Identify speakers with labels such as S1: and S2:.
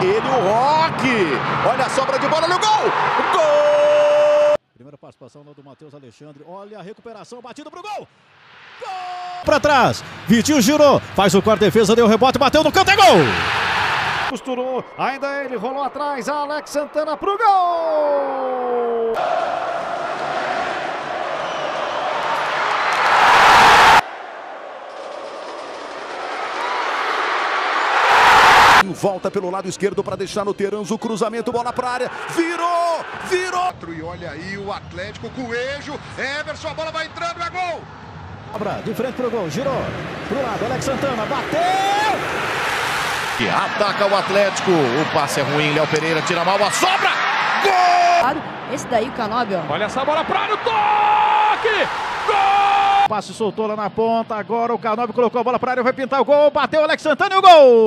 S1: Ele, o Rock. Olha a sobra de bola no gol. Gol!
S2: Primeira participação do Matheus Alexandre. Olha a recuperação, batida pro gol. Gol! Para trás. Vitinho girou. Faz o quarto defesa, deu rebote, bateu no canto, é gol! Costurou, ainda ele rolou atrás. Alex Santana pro gol!
S1: Volta pelo lado esquerdo para deixar no Teranzo o cruzamento, bola para área. Virou! Virou!
S3: E olha aí o Atlético Coelho. Everson, a bola vai entrando, é gol!
S2: Abra de frente pro gol, girou. Pro lado, Alex Santana bateu!
S1: Que ataca o Atlético. O passe é ruim, Léo Pereira tira mal a sobra. Gol!
S4: Esse daí, o Canobi, ó.
S2: Olha essa bola para o toque! Gol! Passe soltou lá na ponta, agora o Canobi colocou a bola para área, vai pintar o gol, bateu o Alex Santana e o gol!